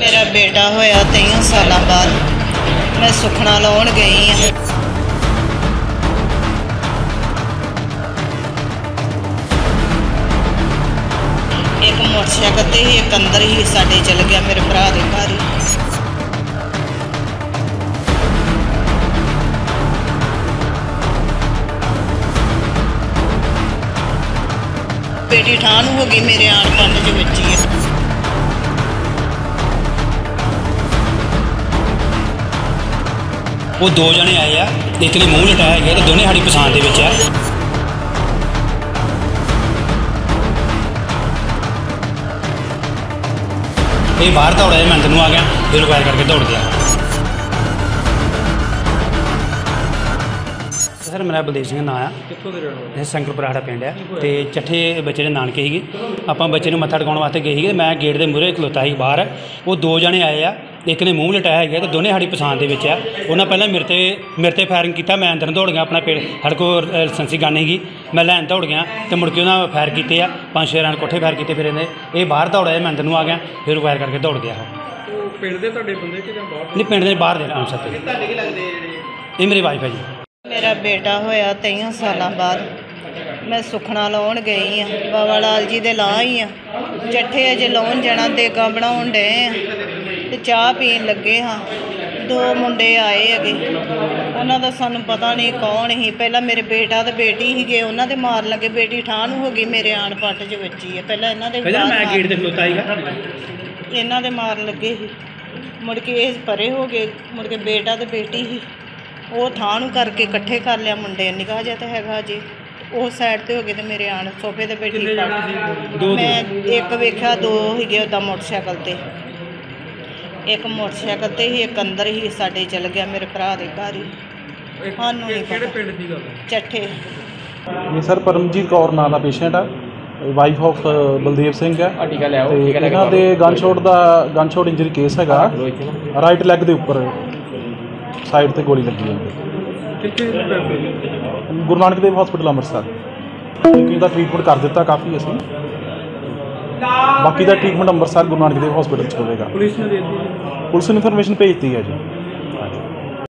ਬੇਟਾ ਹੋਇਆ 23 ਸਾਲਾਂ ਬਾਅਦ। ਮੈਂ ਸੁਖਣਾ ਲਾਉਣ ਗਈ ਆ ਇੱਕ ਮੋਟਰਸਾਈਕਲ ਤੇ ਹੀ ਇੱਕ ਅੰਦਰ ਹੀ ਸਾਡੇ ਚਲ ਗਿਆ ਮੇਰੇ ਭਰਾ ਦੇ ਘਰ ਹੀ। ਬੇਟੀ ਠਾਹ ਨੂੰ ਹੋ ਗਈ ਮੇਰੇ ਆਣ ਪੰਡ ਉਹ ਦੋ ਜਣੇ ਆਏ ਆ ਇੱਕ ਨੇ ਮੂੰਹ ਲਟਾਇਆ ਗਿਆ ਤੇ ਦੋਨੇ ਸਾਡੀ ਪਛਾਣ ਦੇ ਵਿੱਚ ਆ। ਇਹ ਬਾਹਰ ਦੌੜਿਆ ਮੈਂ ਅੰਦਰ ਨੂੰ ਆ ਗਿਆ ਫਿਰ ਰਿਕਵਾਇਰ ਕਰਕੇ ਦੌੜ ਗਿਆ। ਸਰ ਮੇਰਾ ਬਲਦੇਵ ਸਿੰਘ ਨਾਂ ਆ। ਕਿੱਥੋਂ ਦੇ ਰਹਿਣ ਵਾਲੇ? ਇਹ ਸੰਕਰਪੁਰ ਸਾਡਾ ਪਿੰਡ ਆ ਤੇ ਚੱਠੇ ਬੱਚੇ ਦੇ ਨਾਨਕੇ ਸੀਗੇ। ਆਪਾਂ ਬੱਚੇ ਨੂੰ ਮੱਥਾ ਟਿਕਾਉਣ ਵਾਸਤੇ ਗਏ ਸੀਗੇ ਮੈਂ ਗੇਟ ਦੇ ਮੂਹਰੇ ਖਲੋਤਾ ਸੀ ਬਾਹਰ। ਉਹ ਦੋ ਜਣੇ ਆਏ ਆ ਇੱਕ ਨੇ ਮੂੰਹ ਲਟਾਇਆ ਗਿਆ ਤੇ ਦੋਨੇ ਸਾਡੀ ਪਛਾਣ ਦੇ ਵਿੱਚ ਆ। ਉਹਨਾਂ ਪਹਿਲਾਂ ਮੇਰੇ ਤੇ ਮੇਰੇ ਤੇ ਫਾਇਰਿੰਗ ਕੀਤਾ ਮੈਂ ਅੰਦਰ ਦੌੜ ਗਿਆ ਆਪਣਾ ਪੇੜ ਸਾਡੇ ਕੋਲ ਲਾਇਸੈਂਸੀ ਗਨ ਸੀਗੀ। ਮੈਂ ਲੈਣ ਦੌੜ ਗਿਆ ਤੇ ਮੁੜ ਕੇ ਉਹਨਾਂ ਫਾਇਰ ਕੀਤੇ ਆ। ਪੰਜ ਛੇ ਰਨ ਕੋਠੇ ਫਾਇਰ ਕੀਤੇ ਫਿਰ ਇਹਨੇ ਇਹ ਬਾਹਰ ਦੌੜਿਆ ਮੈਂ ਅੰਦਰ ਨੂੰ ਆ ਗਿਆ ਫਿਰ ਫਾਇਰ ਕਰਕੇ ਦੌੜ ਗਿਆ ਉਹ। ਪਿੰਡ ਦੇ ਤੁਹਾਡੇ ਬੰਦੇ ਕਿ ਜਾਂ ਬਾਹਰ ਨਹੀਂ ਪਿੰਡ ਦੇ ਬਾਹਰ ਦੇ ਅਨਸਰ ਤੇ ਤੁਹਾਡੇ ਕੀ ਲੱਗਦੇ ਜਿਹੜੇ? हाँ ਇਹ ਮੇਰੀ ਵਾਈਫ ਹੈ ਜੀ। ਮੇਰਾ ਬੇਟਾ ਹੋਇਆ 23 ਸਾਲਾਂ ਬਾਅਦ। ਮੈਂ ਸੁਖਣਾ ਲਾਉਣ ਗਈ ਆ ਬਾਬਾ ਲਾਲ ਜੀ ਦੇ ਲਾਂ ਹੀ ਆ। ਚੱਠੇ ਅਜੇ ਲਾਉਣ ਜਾਣਾ ਦੇਗਾ ਬਣਾਉਣ ਡਏ ਆ। ਤੇ ਚਾਹ ਪੀਣ ਲੱਗੇ ਹਾਂ। ਦੋ ਮੁੰਡੇ ਆਏ ਹੈਗੇ। ਉਹਨਾਂ ਦਾ ਸਾਨੂੰ ਪਤਾ ਨਹੀਂ ਕੌਣ ਸੀ। ਪਹਿਲਾਂ ਮੇਰੇ ਬੇਟਾ ਤੇ ਬੇਟੀ ਸੀਗੇ। ਉਹਨਾਂ ਦੇ ਮਾਰ ਲੱਗੇ। ਬੇਟੀ ਠਾਹ ਨੂੰ ਹੋ ਗਈ। ਮੇਰੇ ਆਣ ਪੱਟ 'ਚ ਵੱਜੀ ਹੈ ਪਹਿਲਾਂ ਇਹਨਾਂ ਦੇ ਪਹਿਲਾਂ ਮੈਂ ਗੇਟ ਤੇ ਖਲੋਤਾ ਸੀਗਾ। ਇਹਨਾਂ ਦੇ ਮਾਰਨ ਲੱਗੇ ਸੀ। ਮੁੜ ਕੇ ਇਹ ਪਰੇ ਹੋ ਗਏ। ਮੁੜ ਕੇ ਬੇਟਾ ਤੇ ਬੇਟੀ ਸੀ। ਉਹ ਥਾਂ ਨੂੰ ਕਰਕੇ ਇਕੱਠੇ ਕਰ ਲਿਆ। ਮੁੰਡੇ ਨਿਕਾਹ ਜਿਹਾ ਤਾਂ ਹੈਗਾ ਜੀ ਉਹ ਸਾਈਡ ਤੇ ਹੋ ਗਏ ਤੇ ਮੇਰੇ ਆਣ ਸੋਫੇ ਤੇ ਬੈਠੀ। ਮੈਂ ਇੱਕ ਵੇਖਿਆ ਦੋ ਸੀਗੇ ਉਹਦਾ ਮੋਟਰਸਾਈਕਲ ਤੇ। ਇੱਕ ਮੋਟਰਸਾਈਕਲ ਤੇ ਹੀ ਇੱਕ ਅੰਦਰ ਹੀ ਸਾਡੇ ਚਲ ਗਿਆ ਮੇਰੇ ਭਰਾ ਦੇ ਘਰ ਹੀ। ਸਾਨੂੰ ਨਹੀਂ ਕਿਹੜੇ ਪਤਾ। ਪਿੰਡ ਦੀ ਗੱਲ ਹੈ? ਚੱਠੇ। ਇਹ ਸਰ ਪਰਮਜੀਤ ਕੌਰ ਨਾਂ ਦਾ ਪੇਸ਼ੈਂਟ ਆ। ਵਾਈਫ ਆਫ ਬਲਦੇਵ ਸਿੰਘ ਹੈ। ਟੀਕਾ ਲਿਆਓ ਤੇ ਇਹਨਾਂ ਦੇ ਗਨ ਸ਼ਾਟ ਦਾ ਗਨ ਸ਼ਾਟ ਇੰਜਰੀ ਕੇਸ ਹੈਗਾ ਰਾਈਟ ਲੈਗ ਦੇ ਉੱਪਰ ਸਾਈਡ ਤੇ ਗੋਲੀ ਲੱਗੀ ਹੈ। ਕਿੱਥੇ ਪੈਂਦੇ ਗੁਰੂ ਨਾਨਕ ਦੇਵ ਹਸਪੀਟਲ ਅੰਮ੍ਰਿਤਸਰ। ਕਿਉਂਕਿ ਇਹਦਾ ਟ੍ਰੀਟਮੈਂਟ ਕਰ ਦਿੱਤਾ ਕਾਫੀ ਅਸੀਂ। ਬਾਕੀ ਦਾ ਟ੍ਰੀਟਮੈਂਟ ਅੰਮ੍ਰਿਤਸਰ ਗੁਰੂ ਨਾਨਕ ਦੇਵ ਹਸਪੀਟਲ ਚ ਹੋਵੇਗਾ। ਪੁਲਿਸ ਨੇ ਦੇ ਦਿੱਤੀ ਪੁਲਿਸ ਨੂੰ ਇਨਫੋਰਮੇਸ਼ਨ ਭੇਜਤੀ ਹੈ ਜੀ।